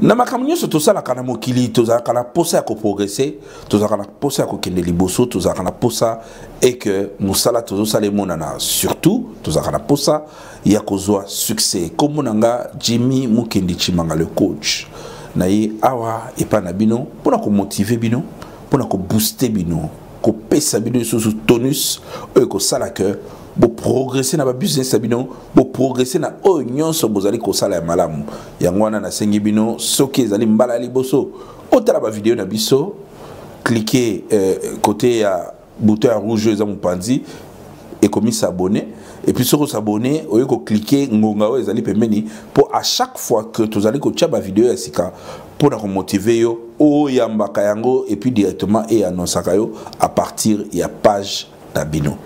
na makambo nyonso tosalaka na mokili tozalaka na mposa ya koprogrese tozalaka na mposa ya kokende liboso tozalaka na mposa eke mosala tozosala emonana surtout tozalaka na mposa ya kozwa succès nkombo na nga jimmy mokendi chimanga le coach na ye awa epai na bino mpo na komotive bino mpo na kobooste bino kopesa bino lisusu tonus oyo ekosala ke progresser na ba business na bino progresser na oyo nyonso bozali kosala ya malamu yango wana nasengi bino soki ezali mbala ya liboso otala bavideo na biso cliquer euh, côté ya bouton ya rouge eza mopanzi ekomi s'abonner et puis soko s'abonner oye ko cliquer ngonga oyo ezali pembeni mpo à chaque fois que tozali kotya bavideo ya sika mpo na komotive yo oyambaka yango et puis directement eanonsaka yo à partir ya page na bino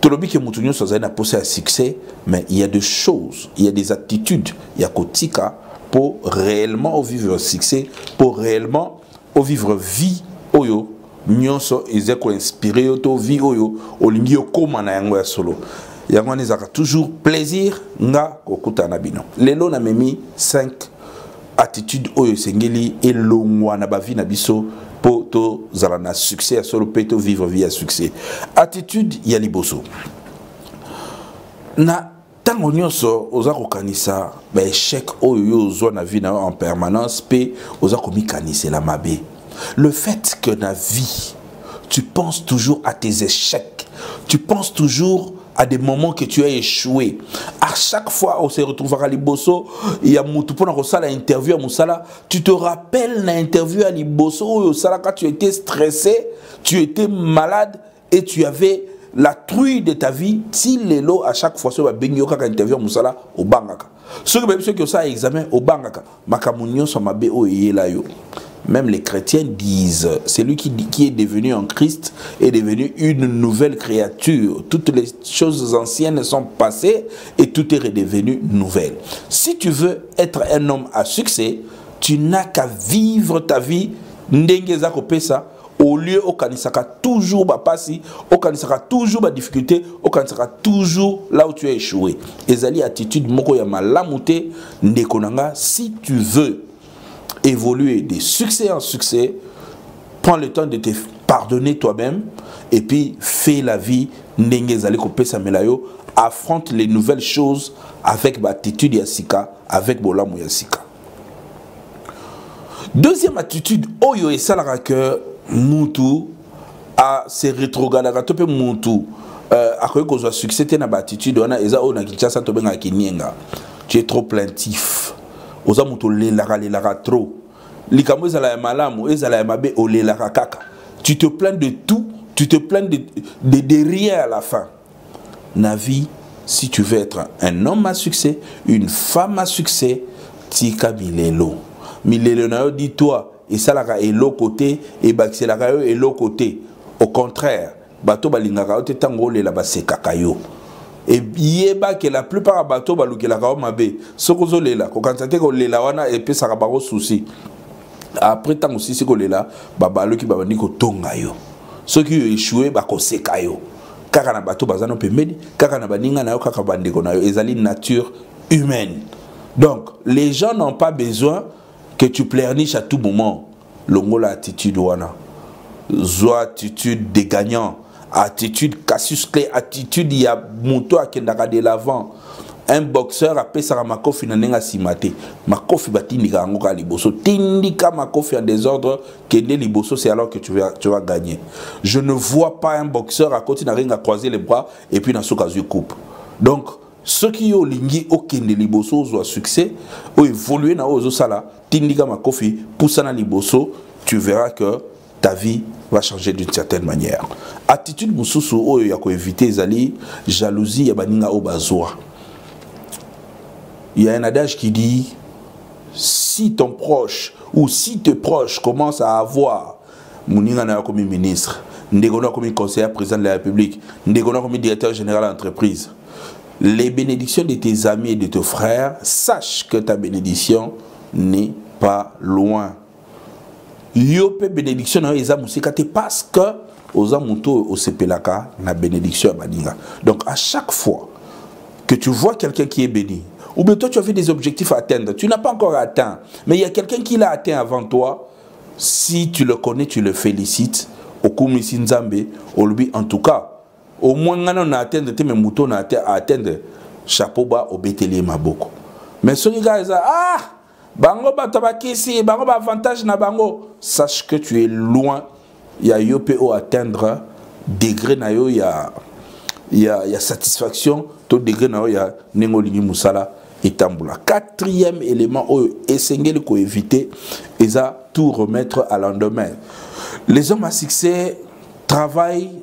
tolobi ke moto nyonso azali na posa ya succès mais il y a des choses il y a des attitudes ya kotika pour réellement vivre succès pour réellement vivre vie oyo nyonso eza koinspire yo to vie oyo olingi okóma na yango ya solo yango wana ezalaka toujours plaisir nga kokutana na bino lelo namemi 5 attitude oyo esengeli elongwa na bavi na biso mpo tozala na succès ya solo mpe tovivre vie ya succès attitude ya liboso na ntango nyonso oza kokanisa baechec oyo yo ozwa na vie na yo en permanence mpe oza komikanisela mabe le fait que na vie tu penses toujours à tes échecs tu penses toujours à des moments que tu as échoué. À chaque fois, on se retrouvera à Liboso, il y a Moutupon interview à Moussala. Tu te rappelles l'interview à Liboso, Sala, quand tu étais stressé, tu étais malade et tu avais la truie de ta vie. Si l'élo, à chaque fois, tu va baigner quand interview à Moussala, au Bangaka. Ceux qui ont ça examen, au Bangaka, Makamounion, Samabe, yo. Même les chrétiens disent, celui qui, qui est devenu en Christ est devenu une nouvelle créature. Toutes les choses anciennes sont passées et tout est redevenu nouvelle. Si tu veux être un homme à succès, tu n'as qu'à vivre ta vie ndenge ça. au lieu okanisaka toujours bapasi okanisaka toujours badifficulté okanisaka toujours là où tu as échoué ezali attitude moko ya malamu te ndeko na nga si tu veux évoluer de succès en succès prends le temps de te pardonner toi-même et puis fais la vie ndenge ezali kopesamela yo affronte les nouvelles choses avec baattitude ya sika avec bolamu ya sika deuxième attitude oyo esalaka que mutu a se retrogadaka to mpe mutu euh, akoki kozwa succès te na baatitude wana eza oyo na kinshasa tobengaka kinienga tu es trop plaintif oza moto olelaka lelaka trop likambo ezala ya malamu ezala ya mabe olelaka kaka tu te plains de tout tu te plains de, de, de rien à la fin na vie si tu veux être un homme à succès une femme à succès tika milelo milelo na yo dit toi esalaka eloko te ebakiselaka yo eloko te au contraire bato balingaka yo te ntango olela basekaka yo yeba ke la plupart ya bato oyo balukelaka yo mabe soki ozolela kokanisa te kolela wana epesaka bango susi après ntango osisi kolela babaluki babandi kotonga yo soki yo echoue bakoseka yo kaka na bato baza no pembeni kaka na baninga na yo kaka bandeko na yo ezali nature humaine donc les gens n'ont pas besoin que tu pleurniches à tout moment longola attitude wana zwa attitude de gagnant attitude casus clay attitude ya moto akendaka de l'avant un boxeur apesaka makofi na ndenge asima te makofi batindika yango kaka liboso tindika makofi ya desordre kende liboso c'est alors que tu vas, tu vas gagner je ne vois pas un boxeur à côté na ring à croiser les bras et puis na suka zui coupe donc soki yo olingi okende liboso ozwa succès o évoluer na oyo ozosala tindika makofi pusana liboso tu verras que ta vie va changer d'une certaine manière attitude mosusu oyo ya koevite ezali jalousie ya baninga oyo bazwa il y a un adage qui dit si ton proche ou si tes proches commencent à avoir na comme ministre, comme conseiller président de la République, ndegona comme directeur général d'entreprise. Les bénédictions de tes amis et de tes frères, sache que ta bénédiction n'est pas loin. yo mpe bénédiction na yo eza mosika te parce que oza moto oyo osepelaka na bénédiction ya baninga donc à chaque fois que tu vois quelqu'un qui est béni ou bien toi tu avais des objectifs à atteindre tu n'as pas encore atteint mais il y a quelqu'un qui l'a atteint avant toi si tu le connais tu le félicites okumisi nzambe olobi en tout cas au moins ngai nano na atteindre te mais moto na atteindre chapeau ba obeteli ye maboko mais soki kaka eza ah bango bato ya bakisi bango baavantage na bango sache que tu es loin ya yo mpe o atteindre degré na yo ya, ya, ya satisfaction to degré na yo ya ndenge olingi mosala etambola quatrième élément oyo esengeli koevite eza tout remettre à lendemain les hommes à succès travaillent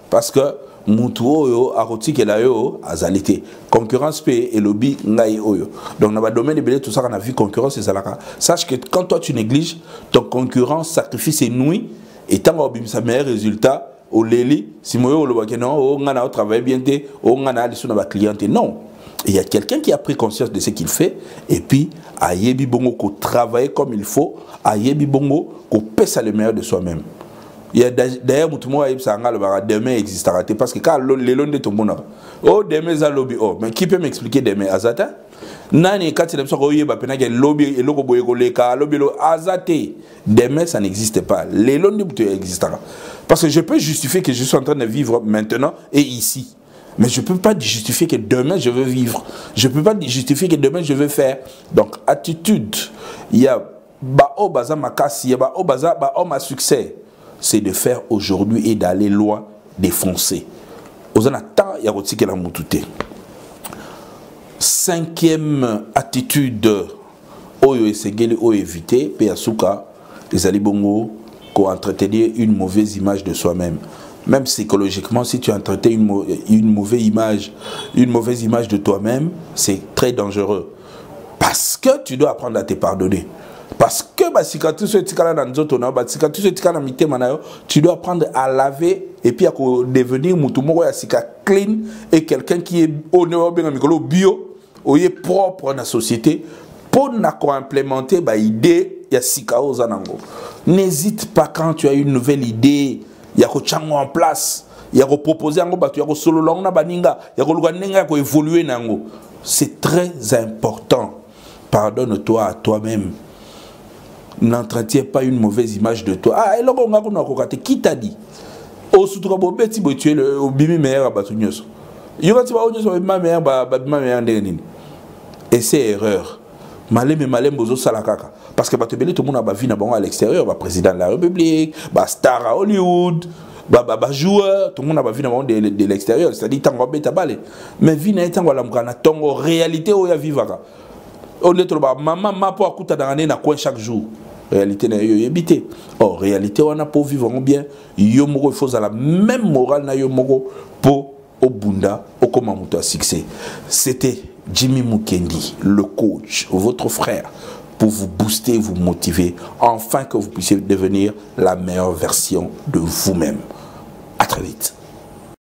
parce que mutu oyo akotikela yo azali te concurrence mpe elobi ngai oyo donc na badomaine ebele tosaka na vie concurrence ezalaka sache que quand toi tu néglige ton concurrence sacrifice enui etango obimisa meilleur résultat oleli sima oyo olobaki non o oh, ngai na otravaille bien te o oh, ngai na aliso na baclient te non il y a quelqu'un qui a pris conscience de ce qu'il fait et puis ayebi bongo ko travailler comme il faut ayebi bongo kopesa le meilleur de soi-même ya d'ailleurs motu moko ayebisaka ngai alobaka demain existaka te parce que kaka lelo nde tomonaka o oh, demain eza lobi o oh, mais qui peut m'expliquer demain aza te nani kati na biso akoyeba mpenaki elobi eloko boye koleka alobi elo aza te demain ça n'existe pas lelo nde motu existaka parce que je peux justifier que je suis en train de vivre maintenant et ici mais je ne peux pas justifier que demain je veux vivre. Je ne peux pas justifier que demain je veux faire. Donc, attitude, il y a baoyo baza makasi ya baoyo baza bahomme à succès c'est de faire aujourd'hui et d'aller loin des français oza na temps ya kotikela mutu te cinquième attitude oyo esengeli oyo éviter mpe ya suka ezali bongo koentretenir une mauvaise image de soi-même même psychologiquement si tu entretiens une, une mauvaise image une mauvaise image de toi-même c'est très dangereux parce que tu dois apprendre à te pardonner parce que bacicatrice oyo etikala na nzoto na yo bacicatrice oyo etikala na mitema na yo tu dois apprendre à laver et puis akodevenir motu moko ya sika clean et quelqu'un qui est oyo nde babenga mikolo bio oye propre na société mpo na koimplémente baidée ya sika oyo oza nango n'hésite pas quand tu as une nouvelle idée ya kotya yango en place ya kopropose yango bato ya kosolola yango na baninga ya koluka ndenge ya koevolue na yango c'est très important pardonne toi à toi-même n'entretiens pas une mauvaise image de toi ah eloko nga kuna akoka te qui t'a dit osutuka bobeti boye tu es le obimi meilleur ya bato nyonso yoka ti baoyo nyonso babima meilleur babima meilleur ndenge nini ese erreur malembe malembe ozosala kaka parce que bato ebele tomona bavi na bango à l'extérieur baprésident de la république bastar à hollywood bajoueur tomona bavi na bango de l'extérieur c'est-à-dire ntango abeta bale mais vi na ye ntango alamuka na ntongo réalité oyo avivaka oyo nde toloba mama ma mpo akutanaka nde na coin chaque jour réalité na yo oyebi te or réalité wana mpo vivre yango bien yo moko il faut ozala même moral na yo moko mpo obunda okoma moto ya succès c'était jimmy mukendi le coach votre frère pour vous booster, vous motiver, enfin que vous puissiez devenir la meilleure version de vous-même. À très vite.